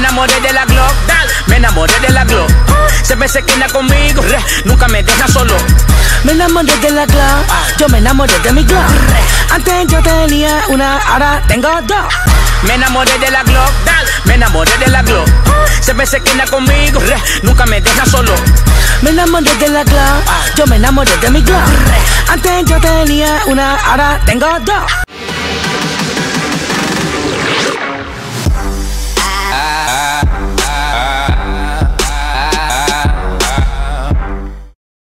enamoré de la Glock, me enamoré de la Glock. Se se queda conmigo, nunca me deja solo. Me enamoré de la Glock, yo me enamoré de mi Glock. Antes yo tenía una, ahora tengo dos. Me enamoré de la Glock, me enamoré de la Glock. Se se queda conmigo, nunca me deja solo. Me enamoré de la Glock, yo me enamoré de mi Glock. Antes yo tenía una, ahora tengo dos.